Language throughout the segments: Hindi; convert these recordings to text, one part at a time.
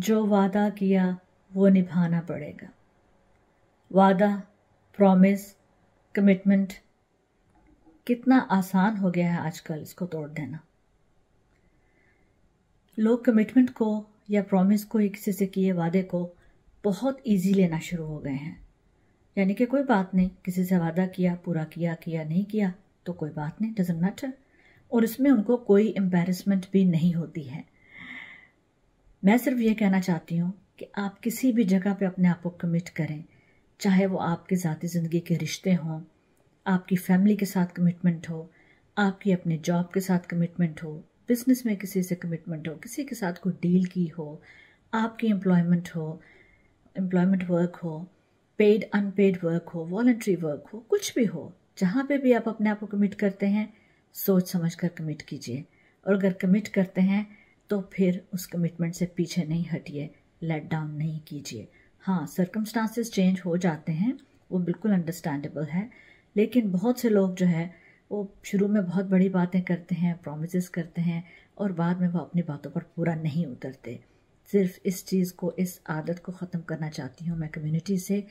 जो वादा किया, वो निभाना पड़ेगा। वादा प्रॉमिस कमिटमेंट कितना आसान हो गया है आजकल इसको तोड़ देना। लोग कमिटमेंट को या प्रॉमिस को या किसी से किए वादे को बहुत इजी लेना शुरू हो गए हैं। यानी कि कोई बात नहीं, किसी से वादा किया, पूरा किया किया नहीं किया तो कोई बात नहीं डजेंट मैटर और इसमें उनको कोई एम्बेरसमेंट भी नहीं होती है। मैं सिर्फ़ ये कहना चाहती हूँ कि आप किसी भी जगह पे अपने आप को कमिट करें, चाहे वो आपकी ज़ाती ज़िंदगी के रिश्ते हों, आपकी फैमिली के साथ कमिटमेंट हो, आपकी अपने जॉब के साथ कमिटमेंट हो बिज़नेस में किसी से कमिटमेंट हो, किसी के साथ कोई डील की हो, आपकी एम्प्लॉयमेंट हो एम्प्लॉयमेंट वर्क हो पेड अनपेड वर्क हो वॉल्ट्री वर्क हो, कुछ भी हो, जहाँ पे भी आप अपने आप को कमिट करते हैं, सोच समझ कर कमिट कीजिए। और अगर कमिट करते हैं तो फिर उस कमिटमेंट से पीछे नहीं हटिए लेट डाउन नहीं कीजिए। हाँ सर्कमस्टांसेस चेंज हो जाते हैं, वो बिल्कुल अंडरस्टैंडेबल है, लेकिन बहुत से लोग जो है, वो शुरू में बहुत बड़ी बातें करते हैं प्रोमिस करते हैं, और बाद में वो अपनी बातों पर पूरा नहीं उतरते। सिर्फ़ इस चीज़ को, इस आदत को ख़त्म करना चाहती हूँ मैं कम्युनिटी से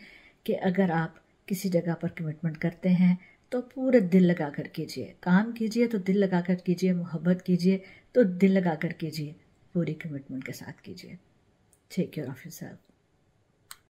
कि अगर आप किसी जगह पर कमिटमेंट करते हैं तो पूरा दिल लगा कर कीजिए। काम कीजिए तो दिल लगा कर कीजिए, मोहब्बत कीजिए तो दिल लगा कर कीजिए, पूरी कमिटमेंट के साथ कीजिए। Take care of self